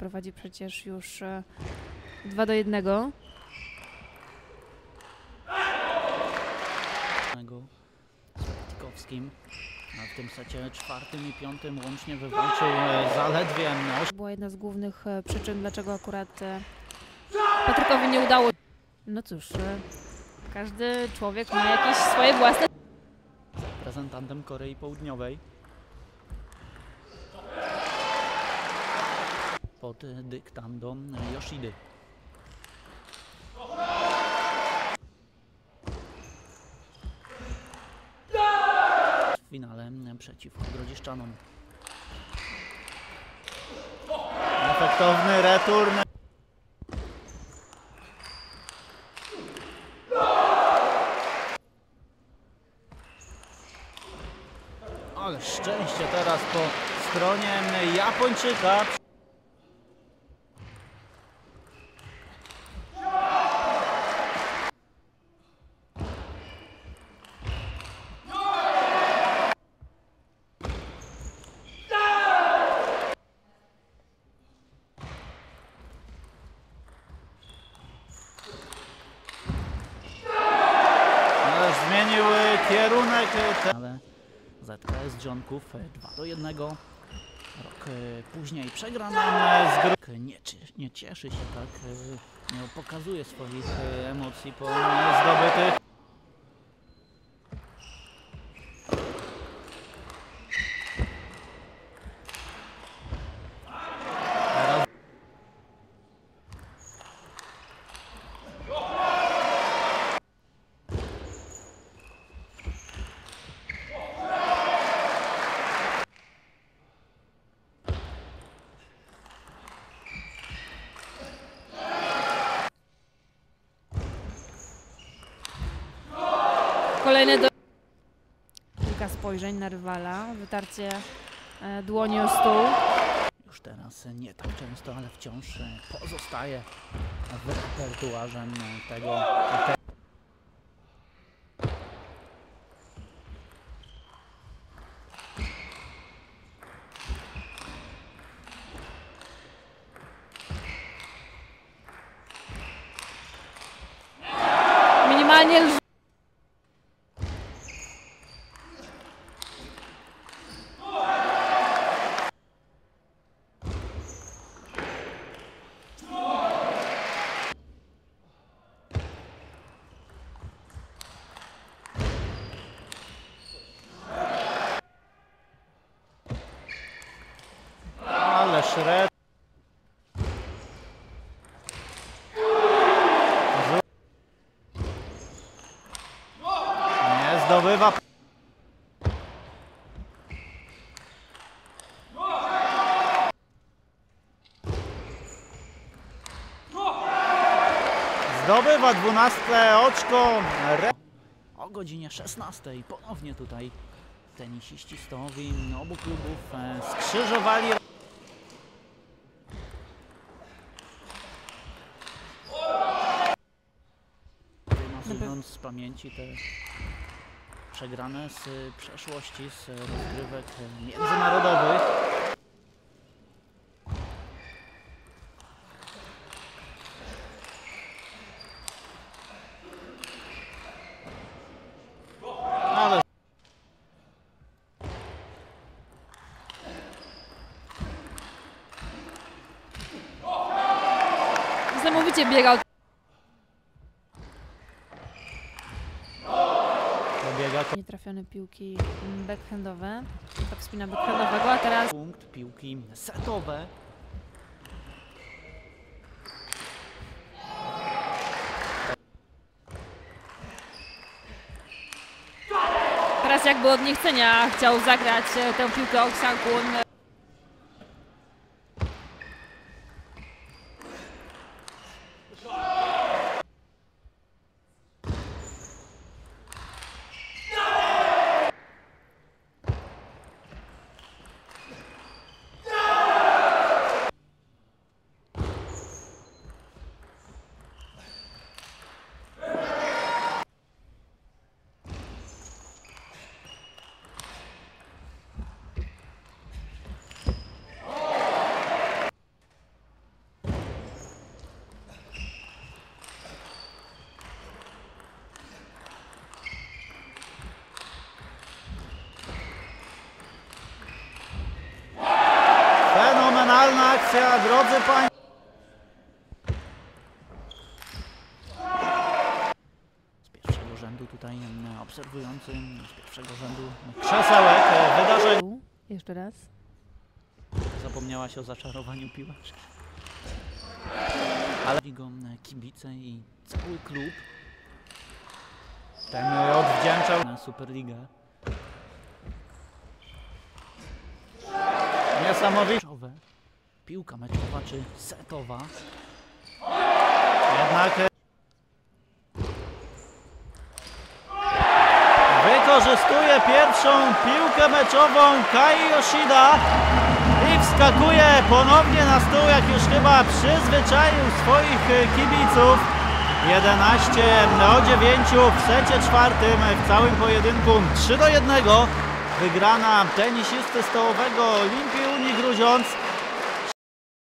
prowadzi przecież już 2 do 1. z Pitkowskim. A w tym secie czwartym i piątym łącznie wywalczył e, zaledwie 8 Była jedna z głównych e, przyczyn, dlaczego akurat e, Patrykowi nie udało. No cóż, e, każdy człowiek ma jakieś swoje własne. reprezentantem Korei Południowej. Pod e, dyktando Yoshidy. W finale przeciwko Grodziszczanom. Efektowny return. Ale szczęście teraz po stronie Japończyka. Ale zmienił e, kierunek. e, te- Ale ZKS Dżonków 2 do 1. Rok e, później przegrana z gry. Nie, nie cieszy się tak, e, nie pokazuje swoich e, emocji po zdobytych. Teraz Kolejne do. Kilka spojrzeń na rywala, wytarcie e, dłoni o stół. Już teraz nie tak często, ale wciąż e, pozostaje w repertuarze e, tego. Te... Minimalnie lż... Ale szred. Rzu- Nie zdobywa. Zdobywa 12 oczko. O godzinie 16 ponownie tutaj tenisiści stołowi obu klubów skrzyżowali Wymasując z pamięci te przegrane z y, przeszłości, z rozgrywek y, międzynarodowych. Ale Niesamowicie biegał. Dobiega Nietrafione piłki backhandowe. Tak spina backhandowego, a teraz punkt piłki setowe. Teraz jakby od niechcenia chciał zagrać e, tę piłkę Oksankun. Fenomenalna akcja, drodzy Państwo. Z pierwszego rzędu tutaj mm, obserwujący, z pierwszego rzędu krzesełek e, wydarzeń. Jeszcze raz. Zapomniałaś o zaczarowaniu piłeczki. Ale go mm, kibice i cały klub. Ten e, odwdzięczał na Superligę. Niesamowicie. Piłka meczowa czy setowa. Jednak e, wykorzystuje pierwszą piłkę meczową Kai Yoshida i wskakuje ponownie na stół, jak już chyba przyzwyczaił swoich e, kibiców. 11 do 9 w secie czwartym w całym pojedynku 3 do 1. Wygrana tenisisty stołowego Olimpii Unii Grudziądz